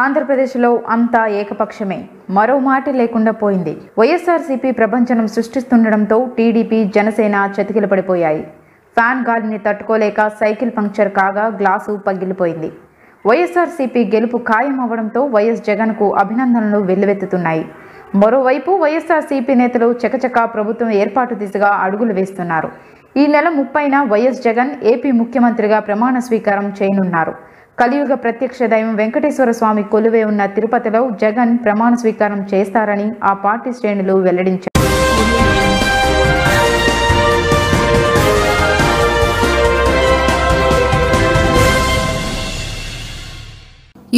ఆంధ్రప్రదేశ్లో అంతా ఏకపక్షమే. మరో మాట లేకుండా పోయింది. వైఎస్ఆర్సీపీ ప్రపంచనం సృష్టిస్తుండడంతో టీడీపీ జనసేన చతికిల పడిపోయాయి. ఫ్యాన్ గాలిని తట్టుకోలేక సైకిల్ పంక్చర్ కాగా గ్లాసు పగిలిపోయింది. వైఎస్ఆర్సీపీ గెలుపు ఖాయం అవ్వడంతో వైఎస్ జగన్కు అభినందనలు వెల్లువెత్తుతున్నాయి. మరోవైపు వైఎస్ఆర్సీపీ నేతలు చకచకా ప్రభుత్వం ఏర్పాటు దిశగా అడుగులు వేస్తున్నారు. ఈ నెల ముప్పైన వైఎస్ జగన్ ఏపీ ముఖ్యమంత్రిగా ప్రమాణ స్వీకారం చేయనున్నారు. కలియుగ ప్రత్యక్ష దైవం వెంకటేశ్వర స్వామి కొలువే ఉన్న తిరుపతిలో జగన్ ప్రమాణ స్వీకారం చేస్తారని ఆ పార్టీ శ్రేణులు వెల్లడించారు.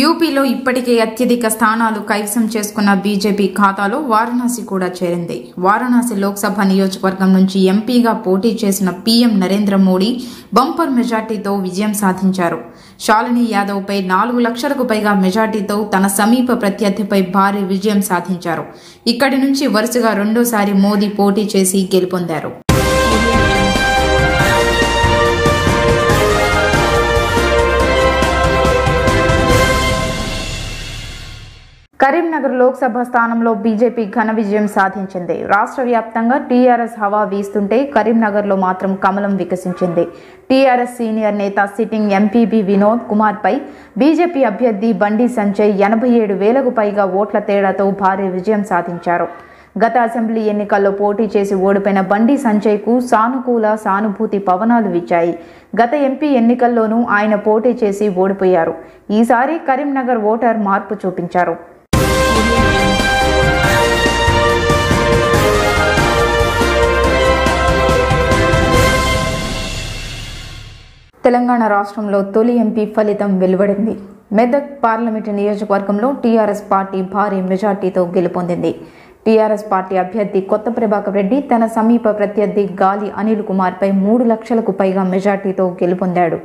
యూపీలో ఇప్పటికే అత్యధిక స్థానాలు కైవసం చేసుకున్న బీజేపీ ఖాతాలో వారణాసి కూడా చేరింది. వారణాసి లోక్సభ నియోజకవర్గం నుంచి ఎంపీగా పోటీ చేసిన పీఎం నరేంద్ర మోడీ బంపర్ మెజార్టీతో విజయం సాధించారు. శాలిని యాదవ్పై నాలుగు లక్షలకు పైగా మెజార్టీతో తన సమీప ప్రత్యర్థిపై భారీ విజయం సాధించారు. ఇక్కడి నుంచి వరుసగా రెండోసారి మోదీ పోటీ చేసి గెలుపొందారు. కరీంనగర్ లోక్సభ స్థానంలో బీజేపీ ఘన విజయం సాధించింది. రాష్ట్ర వ్యాప్తంగా టీఆర్ఎస్ హవా వీస్తుంటే కరీంనగర్లో మాత్రం కమలం వికసించింది. టీఆర్ఎస్ సీనియర్ నేత సిట్టింగ్ ఎంపీబీ వినోద్ కుమార్పై బీజేపీ అభ్యర్థి బండి సంజయ్ ఎనభై ఏడు వేలకు పైగా ఓట్ల తేడాతో భారీ విజయం సాధించారు. గత అసెంబ్లీ ఎన్నికల్లో పోటీ చేసి ఓడిపోయిన బండి సంజయ్కు సానుకూల సానుభూతి పవనాలు విచ్చాయి. గత ఎంపీ ఎన్నికల్లోనూ ఆయన పోటీ చేసి ఓడిపోయారు. ఈసారి కరీంనగర్ ఓటర్ మార్పు చూపించారు. తెలంగాణ రాష్ట్రంలో తొలి ఎంపీ ఫలితం వెలువడింది. మెదక్ పార్లమెంటు నియోజకవర్గంలో టీఆర్ఎస్ పార్టీ భారీ మెజార్టీతో గెలుపొందింది. టీఆర్ఎస్ పార్టీ అభ్యర్థి కొత్త ప్రభాకర్ రెడ్డి తన సమీప ప్రత్యర్థి గాలి అనిల్ కుమార్పై మూడు లక్షలకు పైగా మెజార్టీతో గెలుపొందాడు.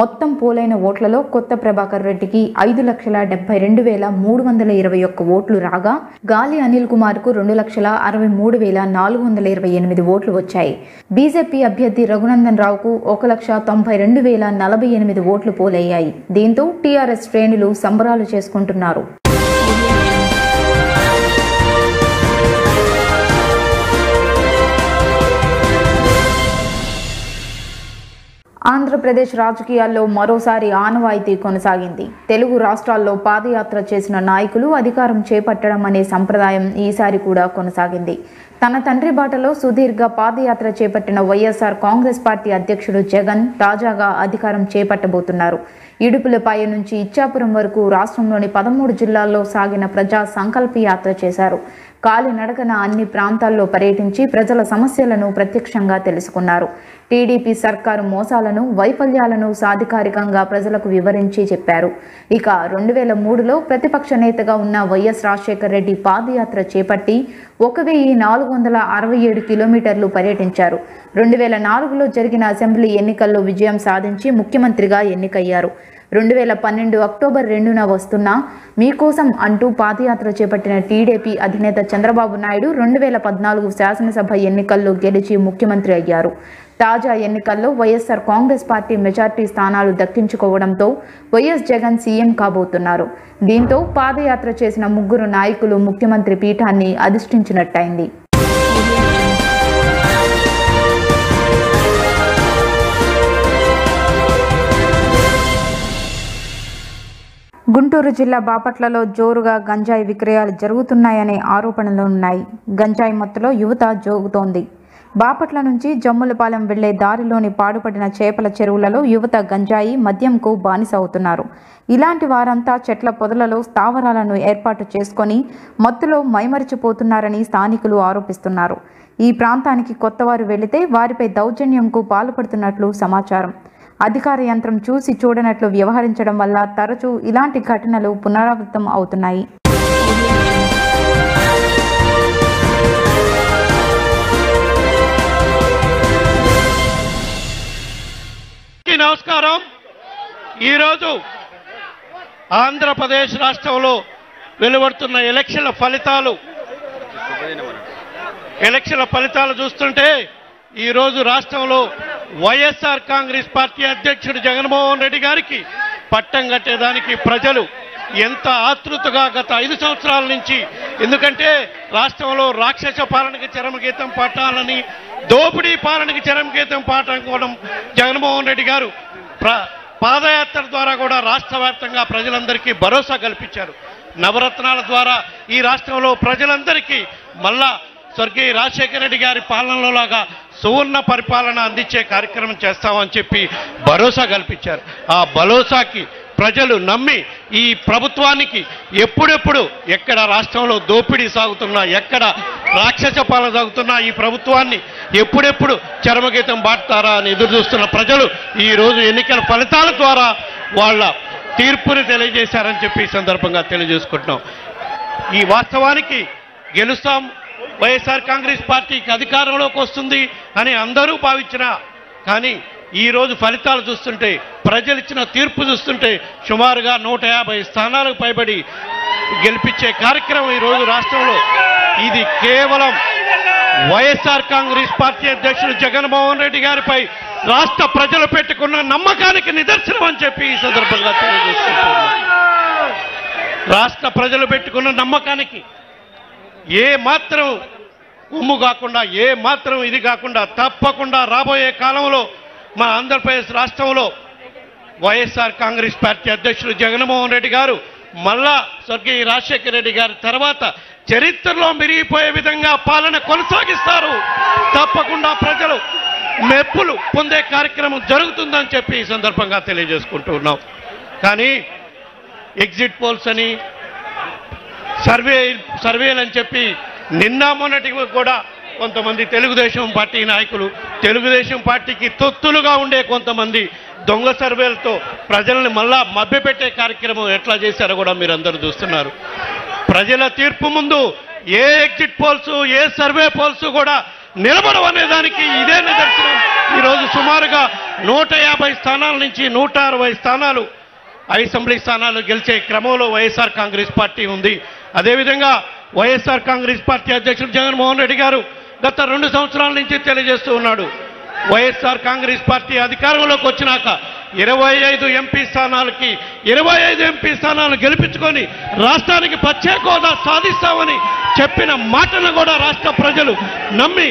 మొత్తం పోలైన ఓట్లలో కొత్త ప్రభాకర్ రెడ్డికి ఐదు లక్షల డెబ్బై రెండు వేల మూడు వందల ఇరవై ఒక్క ఓట్లు రాగా గాలి అనిల్ కుమార్కు రెండు లక్షల అరవై మూడు వేల నాలుగు వందల ఇరవై ఎనిమిది ఓట్లు వచ్చాయి. బీజేపీ అభ్యర్థి రఘునందన్ రావుకు ఒక లక్ష తొంభై రెండు వేల నలభై ఎనిమిది ఓట్లు పోలయ్యాయి. దీంతో టీఆర్ఎస్ శ్రేణులు సంబరాలు చేసుకుంటున్నారు. ఆంధ్రప్రదేశ్ రాజకీయాల్లో మరోసారి ఆనవాయితీ కొనసాగింది. తెలుగు రాష్ట్రాల్లో పాదయాత్ర చేసిన నాయకులు అధికారం చేపట్టడం అనే సంప్రదాయం ఈసారి కూడా కొనసాగింది. తన తండ్రి బాటలో సుదీర్ఘ పాదయాత్ర చేపట్టిన వైఎస్ఆర్ కాంగ్రెస్ పార్టీ అధ్యక్షుడు జగన్ తాజాగా అధికారం చేపట్టబోతున్నారు. ఇడుపులపాయ నుంచి ఇచ్చాపురం వరకు రాష్ట్రంలోని పదమూడు జిల్లాల్లో సాగిన ప్రజా సంకల్ప యాత్ర చేశారు. కాలినడకన అన్ని ప్రాంతాల్లో పర్యటించి ప్రజల సమస్యలను ప్రత్యక్షంగా తెలుసుకున్నారు. టీడీపీ సర్కారు మోసాలను వైఫల్యాలను సాధికారికంగా ప్రజలకు వివరించి చెప్పారు. ఇక రెండు వేల మూడులో ప్రతిపక్ష నేతగా ఉన్న వైఎస్ రాజశేఖర రెడ్డి పాదయాత్ర చేపట్టి ఒక వెయ్యి నాలుగు వందల అరవై ఏడు కిలోమీటర్లు పర్యటించారు. రెండు వేల నాలుగులో జరిగిన అసెంబ్లీ ఎన్నికల్లో విజయం సాధించి ముఖ్యమంత్రిగా ఎన్నికయ్యారు. రెండు వేల పన్నెండు అక్టోబర్ రెండున వస్తున్న మీకోసం అంటూ పాదయాత్ర చేపట్టిన టీడీపీ అధినేత చంద్రబాబు నాయుడు రెండు వేల పద్నాలుగు శాసనసభ ఎన్నికల్లో గెలిచి ముఖ్యమంత్రి అయ్యారు. తాజా ఎన్నికల్లో వైఎస్ఆర్ కాంగ్రెస్ పార్టీ మెజార్టీ స్థానాలు దక్కించుకోవడంతో వైఎస్ జగన్ సీఎం కాబోతున్నారు. దీంతో పాదయాత్ర చేసిన ముగ్గురు నాయకులు ముఖ్యమంత్రి పీఠాన్ని అధిష్ఠించినట్టయింది. గుంటూరు జిల్లా బాపట్లలో జోరుగా గంజాయి విక్రయాలు జరుగుతున్నాయనే ఆరోపణలు ఉన్నాయి. గంజాయి మత్తులో యువత జోగుతోంది. బాపట్ల నుంచి జమ్ములపాలెం వెళ్ళే దారిలోని పాడుపడిన చేపల చెరువులలో యువత గంజాయి మద్యంకు బానిస అవుతున్నారు ఇలాంటి వారంతా చెట్ల పొదలలో స్థావరాలను ఏర్పాటు చేసుకొని మత్తులో మైమరిచిపోతున్నారని స్థానికులు ఆరోపిస్తున్నారు. ఈ ప్రాంతానికి కొత్తవారు వెళితే వారిపై దౌర్జన్యంకు పాల్పడుతున్నట్లు సమాచారం. అధికార యంత్రం చూసి చూడనట్లు వ్యవహరించడం వల్ల తరచూ ఇలాంటి ఘటనలు పునరావృతం అవుతున్నాయి. నమస్కారం. ఈరోజు ఆంధ్రప్రదేశ్ రాష్ట్రంలో వెలువడుతున్న ఎలక్షన్ల ఫలితాలు. ఎలక్షన్ల ఫలితాలు చూస్తుంటే ఈరోజు రాష్ట్రంలో వైఎస్ఆర్ కాంగ్రెస్ పార్టీ అధ్యక్షుడు జగన్మోహన్ రెడ్డి గారికి పట్టం కట్టేదానికి ప్రజలు ఎంత ఆతృతగా గత ఐదు సంవత్సరాల నుంచి ఎందుకంటే రాష్ట్రంలో రాక్షస పాలనకి చరమగీతం పాటాలని దోపిడీ పాలనకి చరమగీతం పాటనుకోవడం జగన్మోహన్ రెడ్డి గారు పాదయాత్ర ద్వారా కూడా రాష్ట్ర వ్యాప్తంగా ప్రజలందరికీ భరోసా కల్పించారు. నవరత్నాల ద్వారా ఈ రాష్ట్రంలో ప్రజలందరికీ మళ్ళా స్వర్గీయ రాజశేఖర రెడ్డి గారి పాలనలో లాగా సువర్ణ పరిపాలన అందించే కార్యక్రమం చేస్తామని చెప్పి భరోసా కల్పించారు. ఆ భరోసాకి ప్రజలు నమ్మి ఈ ప్రభుత్వానికి ఎప్పుడెప్పుడు ఎక్కడ రాష్ట్రంలో దోపిడీ సాగుతున్నా ఎక్కడ రాక్షస పాలన సాగుతున్నా ఈ ప్రభుత్వాన్ని ఎప్పుడెప్పుడు చరమగీతం బాటుతారా అని ఎదురు చూస్తున్న ప్రజలు ఈ రోజు ఎన్నికల ఫలితాల ద్వారా వాళ్ళ తీర్పుని తెలియజేశారని చెప్పి ఈ సందర్భంగా తెలియజేసుకుంటున్నాం. ఈ వాస్తవానికి గెలుస్తాం వైఎస్ఆర్ కాంగ్రెస్ పార్టీకి అధికారంలోకి వస్తుంది అని అందరూ భావించిన కానీ ఈ రోజు ఫలితాలు చూస్తుంటే ప్రజలు ఇచ్చిన తీర్పు చూస్తుంటే సుమారుగా నూట యాభై స్థానాలకు పైబడి గెలిపించే కార్యక్రమం ఈ రోజు రాష్ట్రంలో. ఇది కేవలం వైఎస్ఆర్ కాంగ్రెస్ పార్టీ అధ్యక్షుడు జగన్మోహన్ రెడ్డి గారిపై రాష్ట్ర ప్రజలు పెట్టుకున్న నమ్మకానికి నిదర్శనం అని చెప్పి ఈ సందర్భంగా రాష్ట్ర ప్రజలు పెట్టుకున్న నమ్మకానికి ఏ మాత్రం ఉమ్ము కాకుండా ఏ మాత్రం ఇది కాకుండా తప్పకుండా రాబోయే కాలంలో మన ఆంధ్రప్రదేశ్ రాష్ట్రంలో వైఎస్ఆర్ కాంగ్రెస్ పార్టీ అధ్యక్షుడు జగన్మోహన్ రెడ్డి గారు మళ్ళా స్వర్గీయ రాజశేఖర రెడ్డి గారి తర్వాత చరిత్రలో మిరిగిపోయే విధంగా పాలన కొనసాగిస్తారు. తప్పకుండా ప్రజలు మెప్పులు పొందే కార్యక్రమం జరుగుతుందని చెప్పి ఈ సందర్భంగా తెలియజేసుకుంటూ ఉన్నాం కానీ ఎగ్జిట్ పోల్స్ అని సర్వే సర్వేలు అని చెప్పి నిన్న మొన్నటి కూడా కొంతమంది తెలుగుదేశం పార్టీ నాయకులు తెలుగుదేశం పార్టీకి తొత్తులుగా ఉండే కొంతమంది దొంగ సర్వేలతో ప్రజల్ని మళ్ళా మభ్యపెట్టే కార్యక్రమం ఎట్లా చేశారో కూడా మీరు అందరూ చూస్తున్నారు. ప్రజల తీర్పు ముందు ఏ ఎగ్జిట్ పోల్స్ ఏ సర్వే పోల్స్ కూడా నిలబడవు అనే దానికి ఇదే నిదర్శనం. ఈరోజు సుమారుగా నూట యాభై స్థానాల నుంచి నూట అరవై స్థానాలు అసెంబ్లీ స్థానాలు గెలిచే క్రమంలో వైఎస్ఆర్ కాంగ్రెస్ పార్టీ ఉంది. అదేవిధంగా వైఎస్ఆర్ కాంగ్రెస్ పార్టీ అధ్యక్షుడు జగన్మోహన్ రెడ్డి గారు గత రెండు సంవత్సరాల నుంచి తెలియజేస్తూ ఉన్నాడు. వైఎస్ఆర్ కాంగ్రెస్ పార్టీ అధికారంలోకి వచ్చినాక ఇరవై ఐదు ఎంపీ స్థానాలకి ఇరవై ఐదు ఎంపీ స్థానాలు గెలిపించుకొని రాష్ట్రానికి ప్రత్యేక హోదా సాధిస్తామని చెప్పిన మాటను కూడా రాష్ట్ర ప్రజలు నమ్మి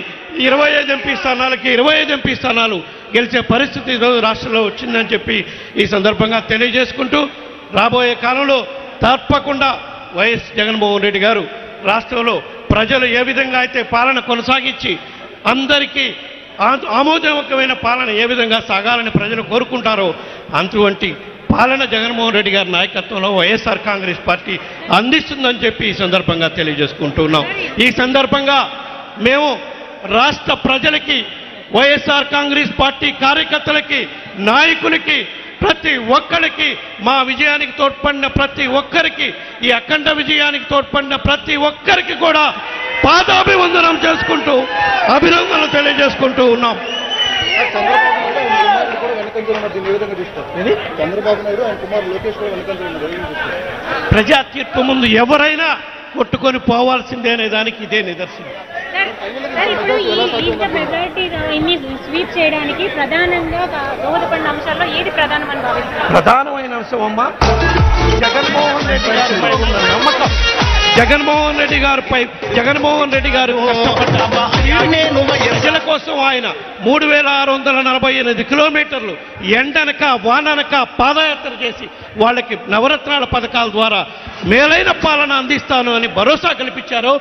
ఇరవై ఐదు ఎంపీ స్థానాలకి ఇరవై ఐదు ఎంపీ స్థానాలు గెలిచే పరిస్థితి ఈరోజు రాష్ట్రంలో వచ్చిందని చెప్పి ఈ సందర్భంగా తెలియజేసుకుంటూ రాబోయే కాలంలో తప్పకుండా వైఎస్ జగన్మోహన్ రెడ్డి గారు రాష్ట్రంలో ప్రజలు ఏ విధంగా అయితే పాలన కొనసాగించి అందరికీ ఆ- ఆమోదయోగ్యమైన పాలన ఏ విధంగా సాగాలని ప్రజలు కోరుకుంటారో అటువంటి పాలన జగన్మోహన్ రెడ్డి గారి నాయకత్వంలో వైఎస్ఆర్ కాంగ్రెస్ పార్టీ అందిస్తుందని చెప్పి ఈ సందర్భంగా తెలియజేసుకుంటున్నాం. ఈ సందర్భంగా మేము రాష్ట్ర ప్రజలకి వైఎస్ఆర్ కాంగ్రెస్ పార్టీ కార్యకర్తలకి నాయకులకి ప్రతి ఒక్కరికి మా విజయానికి తోడ్పడిన ప్రతి ఒక్కరికి ఈ అఖండ విజయానికి తోడ్పడిన ప్రతి ఒక్కరికి కూడా పాదాభివందనం చేసుకుంటూ అభినందనలు తెలియజేసుకుంటూ ఉన్నాం. ప్రజా తీర్పు ముందు ఎవరైనా కొట్టుకొని పోవాల్సిందే అనే దానికి ఇదే నిదర్శనం. ఇప్పుడు ఈ ఇన్ని స్వీప్ చేయడానికి ప్రధానంగా దోహదపడిన అంశాల్లో ఏది ప్రధానమని భావిస్తారు ప్రధానమైన అంశం అమ్మా జగన్మోహన్ రెడ్డి గారిపై నమ్మకం. జగన్మోహన్ రెడ్డి గారిపై జగన్మోహన్ రెడ్డి గారు ప్రజల కోసం ఆయన మూడు వేల ఆరు వందల నలభై ఎనిమిది కిలోమీటర్లు ఎండనక వాననక పాదయాత్ర చేసి వాళ్ళకి నవరత్నాల పథకాల ద్వారా మేలైన పాలన అందిస్తాను అని భరోసా కల్పించారో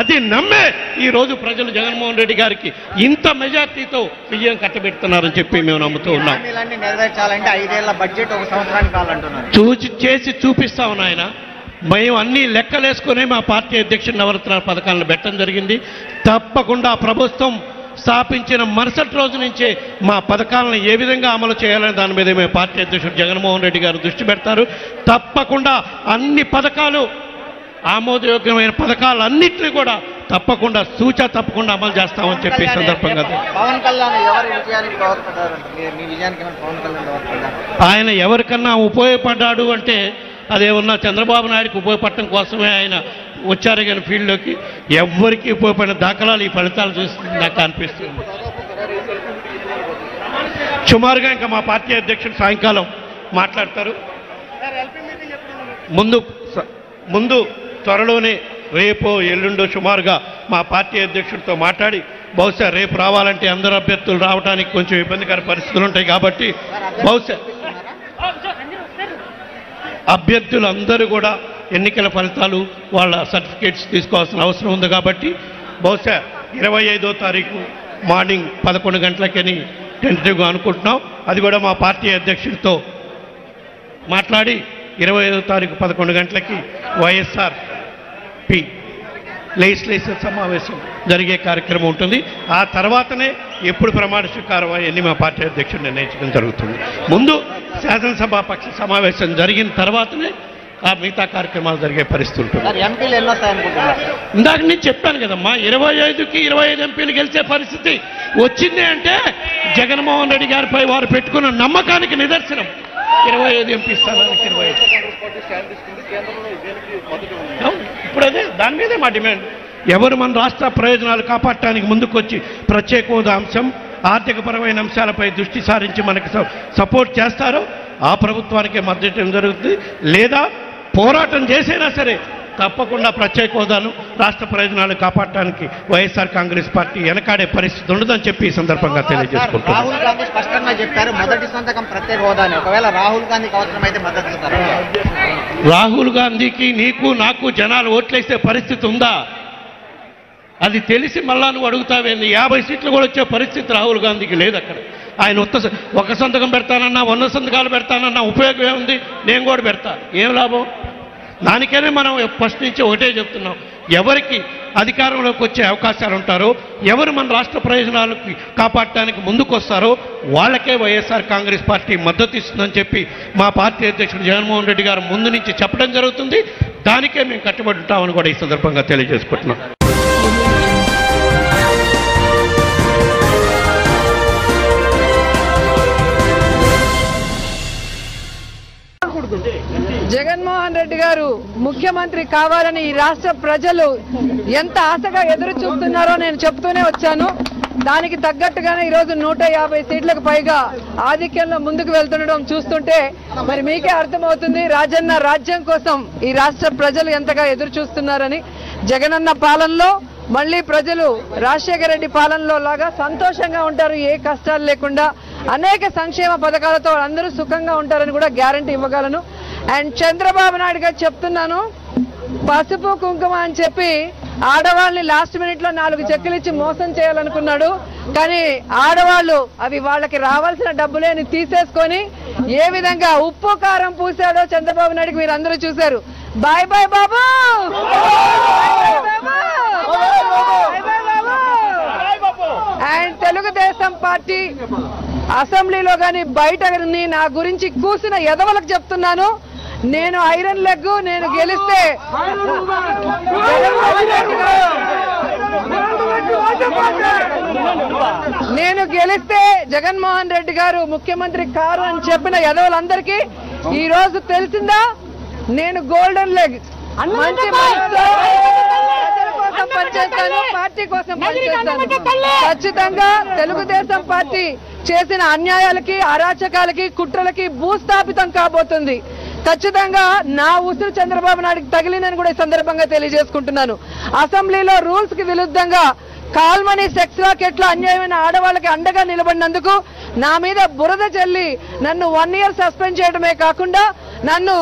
అది నమ్మే ఈ రోజు ప్రజలు జగన్మోహన్ రెడ్డి గారికి ఇంత మెజార్టీతో విజయం కట్టబెడుతున్నారని చెప్పి మేము నమ్ముతూ ఉన్నాం. చూసి చేసి చూపిస్తాం నాయన. మేము అన్ని లెక్కలేసుకునే మా పార్టీ అధ్యక్షుడు నవరత్నాల పథకాలను పెట్టడం జరిగింది. తప్పకుండా ప్రభుత్వం స్థాపించిన మరుసటి రోజు నుంచే మా పథకాలను ఏ విధంగా అమలు చేయాలనే దాని మీద మేము పార్టీ అధ్యక్షుడు జగన్మోహన్ రెడ్డి గారు దృష్టి పెడతారు. తప్పకుండా అన్ని పథకాలు ఆమోదయోగ్యమైన పథకాలన్నింటినీ కూడా తప్పకుండా సూచ తప్పకుండా అమలు చేస్తామని చెప్పి సందర్భంగా ఆయన ఎవరికన్నా ఉపయోగపడ్డాడు అంటే అదేమన్నా చంద్రబాబు నాయుడికి ఉపయోగపడటం కోసమే ఆయన వచ్చారు కానీ ఫీల్డ్లోకి. ఎవ్వరికీ ఉపయోగపడిన దాఖలాలు ఈ ఫలితాలు చూస్తుంది నాకు అనిపిస్తుంది. సుమారుగా ఇంకా మా పార్టీ అధ్యక్షుడు సాయంకాలం మాట్లాడతారు. ముందు స- ముందు త్వరలోనే రేపో ఎల్లుండో సుమారుగా మా పార్టీ అధ్యక్షుడితో మాట్లాడి బహుశా రేపు రావాలంటే అందరు అభ్యర్థులు రావడానికి కొంచెం ఇబ్బందికర పరిస్థితులు ఉంటాయి కాబట్టి బహుశా అభ్యర్థులందరూ కూడా ఎన్నికల ఫలితాలు వాళ్ళ సర్టిఫికేట్స్ తీసుకోవాల్సిన అవసరం ఉంది కాబట్టి బహుశా ఇరవై ఐదో తారీఖు మార్నింగ్ పదకొండు గంటలకని టెంటేటివ్గా అనుకుంటున్నాం. అది కూడా మా పార్టీ అధ్యక్షుడితో మాట్లాడి ఇరవై ఐదో తారీఖు పదకొండు గంటలకి వైఎస్ఆర్ పి లెజిస్లేచర్ సమావేశం జరిగే కార్యక్రమం ఉంటుంది. ఆ తర్వాతనే ఎప్పుడు ప్రమాణ స్వీకారం అవన్నీ మా పార్టీ అధ్యక్షుడు నిర్ణయించడం జరుగుతుంది. ముందు శాసనసభ పక్ష సమావేశం జరిగిన తర్వాతనే ఆ మిగతా కార్యక్రమాలు జరిగే పరిస్థితి ఉంటుంది. ఇందాక నేను చెప్పాను కదమ్మా ఇరవై ఐదుకి ఇరవై ఐదు ఎంపీలు గెలిచే పరిస్థితి వచ్చింది అంటే జగన్మోహన్ రెడ్డి గారిపై వారు పెట్టుకున్న నమ్మకానికి నిదర్శనం. ఇరవై ఐదు ఎంపీ స్థానానికి ఇరవై ఐదు. ఇప్పుడు అదే దాని మీదే మా డిమాండ్. ఎవరు మన రాష్ట్ర ప్రయోజనాలు కాపాడటానికి ముందుకొచ్చి ప్రత్యేక హోదా అంశం ఆర్థికపరమైన అంశాలపై దృష్టి సారించి మనకు సపోర్ట్ చేస్తారో ఆ ప్రభుత్వానికే మద్దతు జరుగుతుంది. లేదా పోరాటం చేసైనా సరే తప్పకుండా ప్రత్యేక హోదాను రాష్ట్ర ప్రయోజనాలు కాపాడటానికి వైఎస్ఆర్ కాంగ్రెస్ పార్టీ వెనకాడే పరిస్థితి ఉండదని చెప్పి ఈ సందర్భంగా సార్, తెలియజేసుకుంటున్నాను. రాహుల్ గాంధీ స్పష్టంగా చెప్పారు మొదటి సంతకం ప్రత్యేక హోదా అని ఒకవేళ రాహుల్ గాంధీకి అవసరమైతే మద్దతు రాహుల్ గాంధీకి నీకు నాకు జనాలు ఓట్లేసే పరిస్థితి ఉందా? అది తెలిసి మళ్ళా నువ్వు అడుగుతావేంది యాభై సీట్లు కూడా వచ్చే పరిస్థితి రాహుల్ గాంధీకి లేదు అక్కడ. ఆయన ఒక్క స- ఒక సంతకం పెడతానన్నా వంద సంతకాలు పెడతానన్నా ఉపయోగం ఏముంది? నేను కూడా పెడతా. ఏం లాభం? దానికనే మనం ఫస్ట్ నుంచి ఒకటే చెప్తున్నాం. ఎవరికి అధికారంలోకి వచ్చే అవకాశాలు ఉంటారో ఎవరు మన రాష్ట్ర ప్రయోజనాలకు కాపాడటానికి ముందుకొస్తారో వాళ్ళకే వైఎస్ఆర్ కాంగ్రెస్ పార్టీ మద్దతు ఇస్తుందని చెప్పి మా పార్టీ అధ్యక్షుడు జగన్మోహన్ రెడ్డి గారు ముందు నుంచి చెప్పడం జరుగుతుంది. దానికే మేము కట్టుబడి ఉంటామని కూడా ఈ సందర్భంగా తెలియజేసుకుంటున్నాం. జగన్మోహన్ రెడ్డి గారు ముఖ్యమంత్రి కావాలని ఈ రాష్ట్ర ప్రజలు ఎంత ఆశగా ఎదురు చూస్తున్నారో నేను చెప్తూనే వచ్చాను. దానికి తగ్గట్టుగానే ఈరోజు నూట యాభై సీట్లకు పైగా ఆధిక్యంలో ముందుకు వెళ్తుండడం చూస్తుంటే మరి మీకే అర్థమవుతుంది రాజన్న రాజ్యం కోసం ఈ రాష్ట్ర ప్రజలు ఎంతగా ఎదురు చూస్తున్నారని. జగనన్న పాలనలో మళ్ళీ ప్రజలు రాజశేఖర రెడ్డి పాలనలో లాగా సంతోషంగా ఉంటారు ఏ కష్టాలు లేకుండా. అనేక సంక్షేమ పథకాలతో అందరూ సుఖంగా ఉంటారని కూడా గ్యారంటీ ఇవ్వగలను. అండ్ చంద్రబాబు నాయుడు గారు చెప్తున్నాను పసుపు కుంకుమ అని చెప్పి ఆడవాళ్ళని లాస్ట్ మినిట్లో నాలుగు చెక్కులు ఇచ్చి మోసం చేయాలనుకున్నాడు. కానీ ఆడవాళ్ళు అవి వాళ్ళకి రావాల్సిన డబ్బులేని తీసేసుకొని ఏ విధంగా ఉప్పు కారం పూసాడో చంద్రబాబు నాయుడుకి మీరు అందరూ చూశారు. Bye bye Babu! And Telugu Desam party అసెంబ్లీలో కానీ బయట నా గురించి కూసిన ఎదవలకు చెప్తున్నాను. నేను ఐరన్ లెగ్ నేను గెలిస్తే నేను గెలిస్తే జగన్మోహన్ రెడ్డి గారు ముఖ్యమంత్రి కారు అని చెప్పిన ఎదవలందరికీ ఈ రోజు తెలిసిందా? నేను గోల్డెన్ లెగ్. మంచి కోసం పనిచేస్తాను పార్టీ కోసం పనిచేస్తాను. ఖచ్చితంగా తెలుగుదేశం పార్టీ చేసిన అన్యాయాలకి అరాచకాలకి కుట్రలకి భూస్థాపితం కాబోతుంది. ఖచ్చితంగా నా ఉసురు చంద్రబాబు నాయుడుకి తగిలినని కూడా ఈ సందర్భంగా తెలియజేసుకుంటున్నాను. అసెంబ్లీలో రూల్స్కి విరుద్ధంగా కాల్మనీ సెక్స్ రాకెట్లో అన్యాయమైన ఆడవాళ్ళకి అండగా నిలబడినందుకు నా మీద బురద చల్లి నన్ను వన్ ఇయర్ సస్పెండ్ చేయడమే కాకుండా నన్ను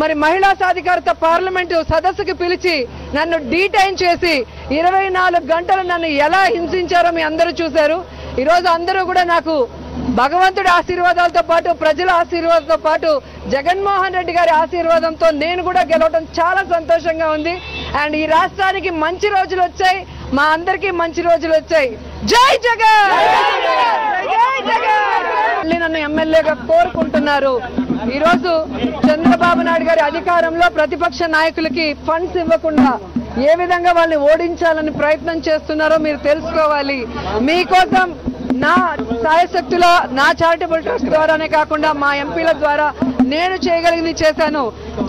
మరి మహిళా సాధికారత పార్లమెంటు సదస్సుకి పిలిచి నన్ను డీటైన్ చేసి ఇరవై నాలుగు గంటలు నన్ను ఎలా హింసించారో మీ అందరూ చూశారు. ఈరోజు అందరూ కూడా నాకు భగవంతుడి ఆశీర్వాదాలతో పాటు ప్రజల ఆశీర్వాదంతో పాటు జగన్మోహన్ రెడ్డి గారి ఆశీర్వాదంతో నేను కూడా గెలవడం చాలా సంతోషంగా ఉంది. అండ్ ఈ రాష్ట్రానికి మంచి రోజులు వచ్చాయి. మా అందరికీ మంచి రోజులు వచ్చాయి. జై జగన్! జై నన్ను ఎమ్మెల్యేగా కోరుకుంటున్నారు. ఈరోజు చంద్రబాబు నాయుడు గారి అధికారంలో ప్రతిపక్ష నాయకులకి ఫండ్స్ ఇవ్వకుండా ఏ విధంగా వాళ్ళని ఓడించాలని ప్రయత్నం చేస్తున్నారో మీరు తెలుసుకోవాలి. మీకోసం నా సాయశక్తుల నా చారిటబుల్ ట్రస్ట్ ద్వారానే కాకుండా మా ఎంపీల ద్వారా నేను చేయగలిగింది చేశాను.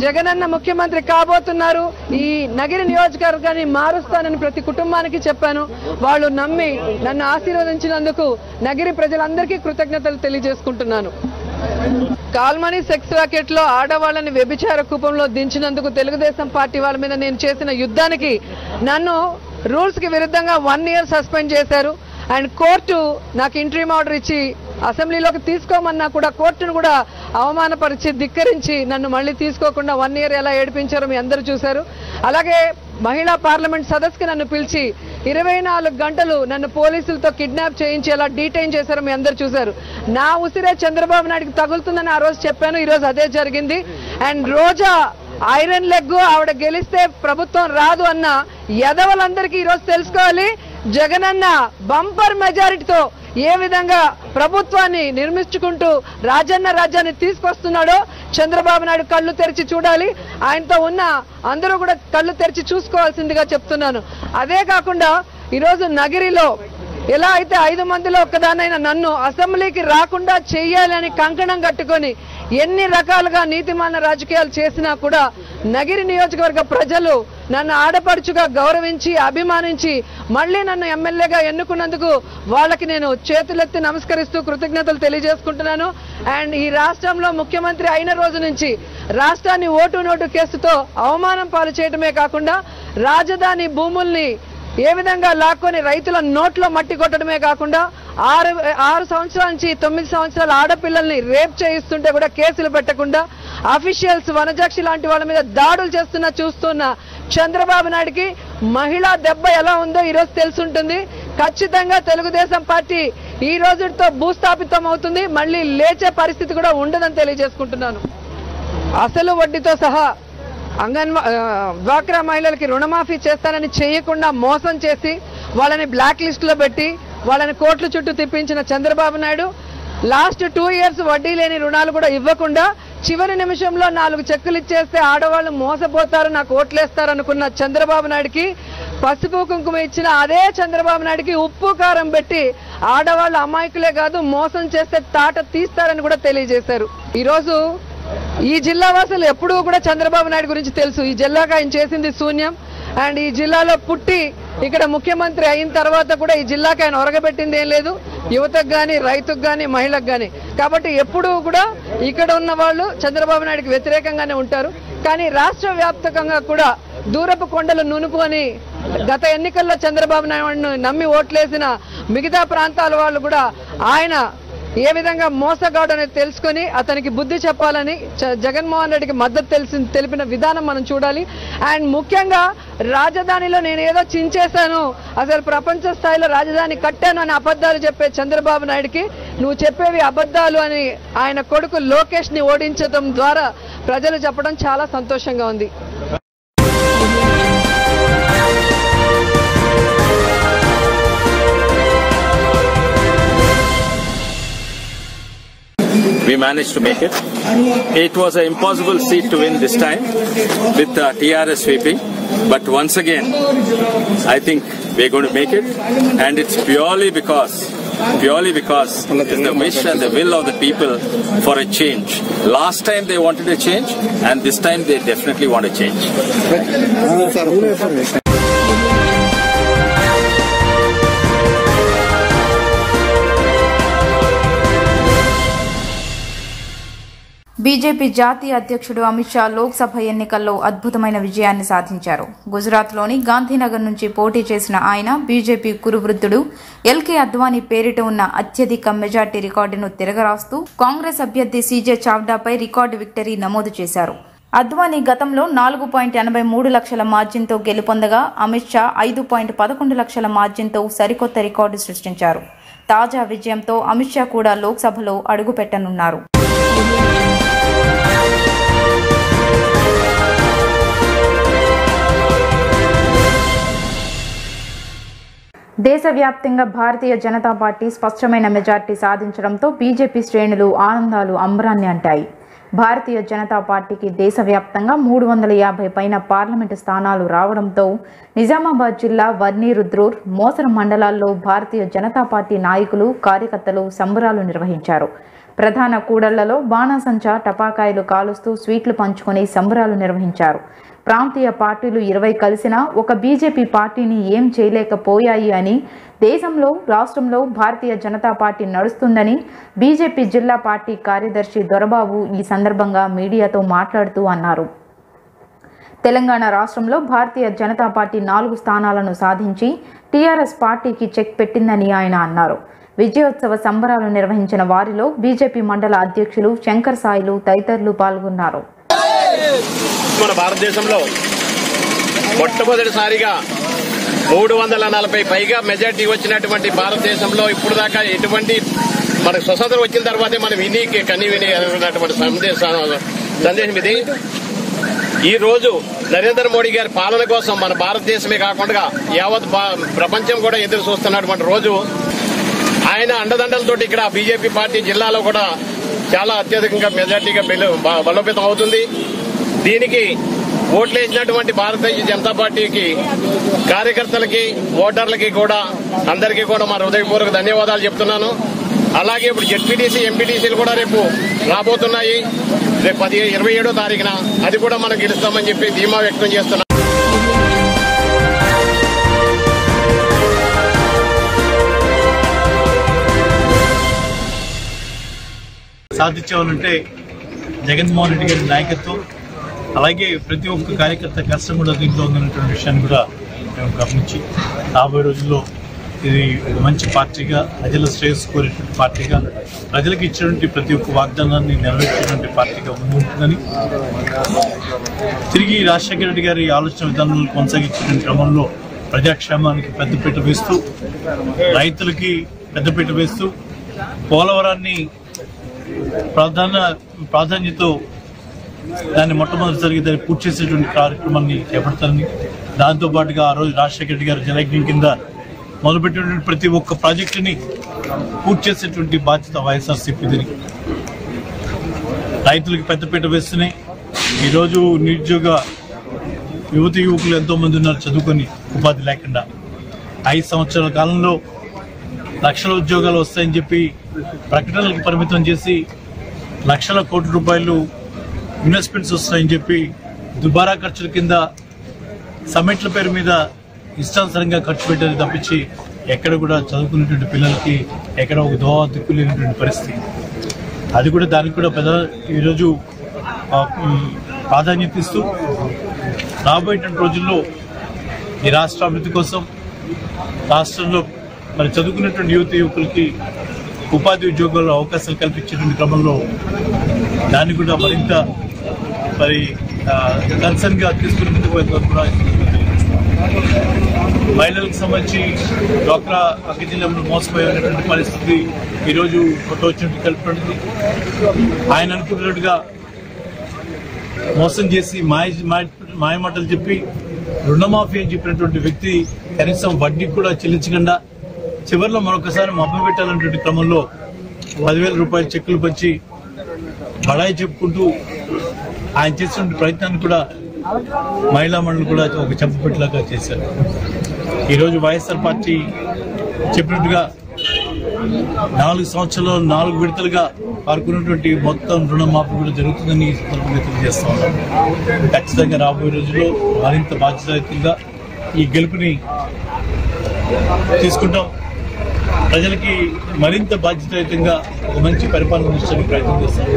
జగనన్న ముఖ్యమంత్రి కాబోతున్నారు. ఈ నగిరి నియోజకవర్గాన్ని మారుస్తానని ప్రతి కుటుంబానికి చెప్పాను. వాళ్ళు నమ్మి నన్ను ఆశీర్వదించినందుకు నగిరి ప్రజలందరికీ కృతజ్ఞతలు తెలియజేసుకుంటున్నాను. కాల్మనీ సెక్స్ రాకెట్లో ఆడవాళ్ళని వ్యభిచార కూపంలో దించినందుకు తెలుగుదేశం పార్టీ వాళ్ళ మీద నేను చేసిన యుద్ధానికి నన్ను రూల్స్కి విరుద్ధంగా వన్ ఇయర్ సస్పెండ్ చేశారు. అండ్ కోర్టు నాకు ఇంట్రీమ్ ఆర్డర్ ఇచ్చి అసెంబ్లీలోకి తీసుకోమన్నా కూడా కోర్టును కూడా అవమానపరిచి ధిక్కరించి నన్ను మళ్ళీ తీసుకోకుండా వన్ ఇయర్ ఎలా ఏడిపించారో మీ అందరూ చూశారు. అలాగే మహిళా పార్లమెంట్ సదస్సుకి నన్ను పిలిచి ఇరవై నాలుగు గంటలు నన్ను పోలీసులతో కిడ్నాప్ చేయించి ఎలా డీటైన్ చేశారో మీ అందరు చూశారు. నా ఉసిరే చంద్రబాబు నాయుడుకి తగులుతుందని ఆ రోజు చెప్పాను ఈరోజు అదే జరిగింది. అండ్ రోజా ఐరన్ లెగ్ ఆవిడ గెలిస్తే ప్రభుత్వం రాదు అన్న ఎదవలందరికీ ఈరోజు తెలుసుకోవాలి. జగనన్న బంపర్ మెజారిటీతో ఏ విధంగా ప్రభుత్వాన్ని నిర్మించుకుంటూ రాజన్న రాజ్యాన్ని తీసుకొస్తున్నాడో చంద్రబాబు నాయుడు కళ్ళు తెరిచి చూడాలి. ఆయనతో ఉన్న అందరూ కూడా కళ్ళు తెరిచి చూసుకోవాల్సిందిగా చెప్తున్నాను. అదే కాకుండా ఈరోజు నగిరిలో ఎలా అయితే ఐదు మందిలో ఒకదానైనా నన్ను అసెంబ్లీకి రాకుండా చేయాలని కంకణం కట్టుకొని ఎన్ని రకాలుగా నీతిమాన రాజకీయాలు చేసినా కూడా నగిరి నియోజకవర్గ ప్రజలు నన్ను ఆడపడుచుగా గౌరవించి అభిమానించి మళ్ళీ నన్ను ఎమ్మెల్యేగా ఎన్నుకున్నందుకు వాళ్ళకి నేను చేతులెత్తి నమస్కరిస్తూ కృతజ్ఞతలు తెలియజేసుకుంటున్నాను. అండ్ ఈ రాష్ట్రంలో ముఖ్యమంత్రి అయిన రోజు నుంచి రాష్ట్రాన్ని ఓటు నోటు కేసుతో అవమానం పాలు చేయడమే కాకుండా రాజధాని భూముల్ని ఏ విధంగా లాక్కొని రైతుల నోట్లో మట్టి కొట్టడమే కాకుండా ఆరు ఆరు సంవత్సరాల నుంచి తొమ్మిది సంవత్సరాల ఆడపిల్లల్ని రేప్ చేయిస్తుంటే కూడా కేసులు పెట్టకుండా అఫీషియల్స్ వనజాక్షి లాంటి వాళ్ళ మీద దాడులు చేస్తున్న చూస్తున్న చంద్రబాబు నాయుడికి మహిళా దెబ్బ ఎలా ఉందో ఈరోజు తెలుసుంటుంది. ఖచ్చితంగా తెలుగుదేశం పార్టీ ఈ రోజుతో భూస్థాపితం అవుతుంది. మళ్ళీ లేచే పరిస్థితి కూడా ఉండదని తెలియజేసుకుంటున్నాను. అసలు వడ్డీతో సహా అంగన్వా డ్వాక్రా మహిళలకి రుణమాఫీ చేస్తానని చేయకుండా మోసం చేసి వాళ్ళని బ్లాక్ లిస్టులో పెట్టి వాళ్ళని కోట్ల చుట్టూ తిప్పించిన Chandrababu Naidu last two years వడ్డీ లేని రుణాలు కూడా ఇవ్వకుండా చివరి నిమిషంలో నాలుగు చెక్కులు ఇచ్చేస్తే ఆడవాళ్ళు మోసపోతారు నాకు ఓట్లేస్తారు అనుకున్న చంద్రబాబు నాయుడికి పసుపు కుంకుమ ఇచ్చిన అదే చంద్రబాబు నాయుడికి ఉప్పు కారం పెట్టి ఆడవాళ్ళు అమాయకులే కాదు మోసం చేస్తే తాట తీస్తారని కూడా తెలియజేశారు. ఈరోజు ఈ జిల్లా వాసులు ఎప్పుడూ కూడా చంద్రబాబు నాయుడు గురించి తెలుసు. ఈ జిల్లాకు ఆయన చేసింది శూన్యం. అండ్ ఈ జిల్లాలో పుట్టి ఇక్కడ ముఖ్యమంత్రి అయిన తర్వాత కూడా ఈ జిల్లాకి ఆయన ఒరగబెట్టింది ఏం లేదు. యువతకు కానీ రైతుకు కానీ మహిళకు కానీ కాబట్టి ఎప్పుడూ కూడా ఇక్కడ ఉన్న వాళ్ళు చంద్రబాబు నాయుడుకి వ్యతిరేకంగానే ఉంటారు. కానీ రాష్ట్ర వ్యాప్తంగా కూడా దూరపు కొండలు నునుపుకొని గత ఎన్నికల్లో చంద్రబాబు నాయుడును నమ్మి ఓట్లేసిన మిగతా ప్రాంతాల వాళ్ళు కూడా ఆయన ఏ విధంగా మోసగాడు అనేది తెలుసుకొని అతనికి బుద్ధి చెప్పాలని చ- జగన్మోహన్ రెడ్డికి మద్దతు తెలిసి తెలిపిన విధానం మనం చూడాలి. అండ్ ముఖ్యంగా రాజధానిలో నేను ఏదో చించేశాను. అసలు ప్రపంచ స్థాయిలో రాజధాని కట్టాను అని అబద్ధాలు చెప్పే చంద్రబాబు నాయుడికి నువ్వు చెప్పేవి అబద్ధాలు అని ఆయన కొడుకు లోకేష్ని ఓడించడం ద్వారా ప్రజలు చెప్పడం చాలా సంతోషంగా ఉంది. We managed to make it. It was an impossible seat to win this time with uh, TRS sweeping. But once again, I think we're going to make it. And it's purely because, purely because it's the wish and the will of the people for a change. Last time they wanted a change, and this time they definitely want a change. BJP జాతీయ అధ్యక్షుడు అమిత్ షా లోక్సభ ఎన్నికల్లో అద్భుతమైన విజయాన్ని సాధించారు. గుజరాత్లోని గాంధీనగర్ నుంచి పోటీ చేసిన ఆయన బీజేపీ కురువృద్ధుడు ఎల్కే అద్వానీ పేరిట ఉన్న అత్యధిక మెజార్టీ రికార్డును తిరగరాస్తూ కాంగ్రెస్ అభ్యర్థి సీజే చావ్డాపై రికార్డు విక్టరీ నమోదు చేశారు. అద్వానీ గతంలో నాలుగు పాయింట్ ఎనభై మూడు లక్షల మార్జిన్తో గెలుపొందగా అమిత్ షా ఐదు పాయింట్ పదకొండు లక్షల మార్జిన్తో సరికొత్త రికార్డు సృష్టించారు. తాజా విజయంతో అమిత్ షా కూడా లోక్సభలో అడుగుపెట్టనున్నారు. దేశవ్యాప్తంగా భారతీయ జనతా పార్టీ స్పష్టమైన మెజార్టీ సాధించడంతో బీజేపీ శ్రేణులు ఆనందాలు అంబరాన్ని అంటాయి. భారతీయ జనతా పార్టీకి దేశవ్యాప్తంగా మూడు వందల యాభై పైన పార్లమెంటు స్థానాలు రావడంతో నిజామాబాద్ జిల్లా వర్ని రుద్రూర్ మోసర మండలాల్లో భారతీయ జనతా పార్టీ నాయకులు కార్యకర్తలు సంబరాలు నిర్వహించారు. ప్రధాన కూడళ్ళలో బాణాసంచా టపాకాయలు కాలుస్తూ స్వీట్లు పంచుకొని సంబరాలు నిర్వహించారు. ప్రాంతీయ పార్టీలు ఇరవై కలిసినా ఒక బీజేపీ పార్టీని ఏం చేయలేకపోయాయి అని దేశంలో రాష్ట్రంలో భారతీయ జనతా పార్టీ నడుస్తుందని బీజేపీ జిల్లా పార్టీ కార్యదర్శి దొరబాబు ఈ సందర్భంగా మీడియాతో మాట్లాడుతూ అన్నారు. తెలంగాణ రాష్ట్రంలో భారతీయ జనతా పార్టీ నాలుగు స్థానాలను సాధించి టీఆర్ఎస్ పార్టీకి చెక్ పెట్టిందని ఆయన అన్నారు. విజయోత్సవ సంబరాలు నిర్వహించిన వారిలో బీజేపీ మండల అధ్యక్షులు శంకర్ సాయిలు తదితరులు పాల్గొన్నారు. మన భారతదేశంలో మొట్టమొదటిసారిగా మూడు వందల నలభై పైగా మెజార్టీ వచ్చినటువంటి భారతదేశంలో ఇప్పుడు దాకా ఎటువంటి మనకు స్వతంత్రం వచ్చిన తర్వాతే మనం విని కని విని అనుకున్నటువంటి సందేశం సందేశం ఇది. ఈ రోజు నరేంద్ర మోడీ గారి పాలన కోసం మన భారతదేశమే కాకుండా యావత్ భా- ప్రపంచం కూడా ఎదురు చూస్తున్నటువంటి రోజు. ఆయన అండదండలతోటి ఇక్కడ బీజేపీ పార్టీ జిల్లాలో కూడా చాలా అత్యధికంగా మెజార్టీగా బలోపేతం అవుతుంది. దీనికి ఓట్లు వేసినటువంటి భారతీయ జనతా పార్టీకి కార్యకర్తలకి ఓటర్లకి కూడా అందరికీ కూడా మా హృదయపూర్వక ధన్యవాదాలు చెప్తున్నాను. అలాగే ఇప్పుడు జెడ్పీటీసీ ఎంపీటీసీలు కూడా రేపు రాబోతున్నాయి. రేపు పది ఇరవై ఏడో తారీఖున అది కూడా మనం గెలుస్తామని చెప్పి ధీమా వ్యక్తం చేస్తున్నాం. సాధించాలంటే జగన్మోహన్ రెడ్డి గారి నాయకత్వం అలాగే ప్రతి ఒక్క కార్యకర్త కష్టం కూడా దీంట్లో ఉందన్నటువంటి విషయాన్ని కూడా మేము గమనించి రాబోయే రోజుల్లో ఇది మంచి పార్టీగా ప్రజల శ్రేయస్సు కోరేటువంటి పార్టీగా ప్రజలకు ఇచ్చినటువంటి ప్రతి ఒక్క వాగ్దానాన్ని నెరవేర్చేటువంటి పార్టీగా ఉంటుందని తిరిగి రాజశేఖర రెడ్డి గారి ఆలోచన విధానాలను కొనసాగించిన క్రమంలో ప్రజాక్షేమానికి పెద్దపీట వేస్తూ రైతులకి పెద్దపీట వేస్తూ పోలవరాన్ని ప్రాధాన్య ప్రాధాన్యత దాన్ని మొట్టమొదటిసారిగా దాన్ని పూర్తి చేసేటువంటి కార్యక్రమాన్ని చేపడతారని. దాంతో పాటుగా ఆ రోజు రాజశేఖర రెడ్డి గారు జలయజ్ఞం కింద మొదలుపెట్టినటువంటి ప్రతి ఒక్క ప్రాజెక్టుని పూర్తి చేసేటువంటి బాధ్యత వైఎస్ఆర్సీపీదని రైతులకు పెద్దపీట వేస్తున్నాయి. ఈరోజు నిరుద్యోగ యువతి యువకులు ఎంతోమంది ఉన్నారు చదువుకొని ఉపాధి లేకుండా. ఐదు సంవత్సరాల కాలంలో లక్షల ఉద్యోగాలు వస్తాయని చెప్పి ప్రకటనలకు పరిమితం చేసి లక్షల కోట్ల రూపాయలు ఇన్వెస్ట్మెంట్స్ వస్తాయని చెప్పి దుబారా ఖర్చుల కింద సమ్మిట్ల పేరు మీద ఇష్టానుసరంగా ఖర్చు పెట్టేది తప్పించి ఎక్కడ కూడా చదువుకునేటువంటి పిల్లలకి ఎక్కడ ఒక దోహ దిక్కు లేనటువంటి పరిస్థితి. అది కూడా దానికి కూడా పెద్ద ఈరోజు ప్రాధాన్యత ఇస్తూ రాబోయేటువంటి రోజుల్లో ఈ రాష్ట్ర అభివృద్ధి కోసం రాష్ట్రంలో మరి చదువుకున్నటువంటి యువత యువకులకి ఉపాధి ఉద్యోగాల్లో అవకాశాలు కల్పించేటువంటి క్రమంలో దాన్ని కూడా మరింత మరి కన్సర్న్గా తీసుకుని ముందుకు వెళ్తారు కూడా మహిళలకు సంబంధించి డ్వాక్రా అక్క జిల్లాలో మోసపోయినటువంటి పరిస్థితి ఈరోజు కొట్టవచ్చినట్టు తెలుపుతుంది ఆయన అనుకున్నట్టుగా మోసం చేసి మాయ మాయ- మాయమాటలు చెప్పి రుణమాఫీ అని చెప్పినటువంటి వ్యక్తి కనీసం వడ్డీ కూడా చెల్లించకుండా చివరిలో మరొకసారి మభ్య పెట్టాలన్నటువంటి క్రమంలో పదివేల రూపాయల చెక్కులు పంచి బడాయి చెప్పుకుంటూ ఆయన చేసిన ప్రయత్నాన్ని కూడా మహిళా మండలి కూడా ఒక చెంపపెట్టలాగా చేశారు. ఈరోజు వైఎస్ఆర్ పార్టీ చెప్పినట్టుగా నాలుగు సంవత్సరాలు నాలుగు విడతలుగా వారుకున్నటువంటి మొత్తం రుణమాఫీ కూడా జరుగుతుందని ఈ సందర్భంగా తెలియజేస్తా ఉన్నాం. ఖచ్చితంగా రాబోయే రోజుల్లో మరింత బాధ్యతాయుతంగా ఈ గెలుపుని తీసుకుంటాం. ప్రజలకి మరింత బాధ్యతాయుతంగా ఒక మంచి పరిపాలన ఇచ్చడానికి ప్రయత్నం చేస్తాం.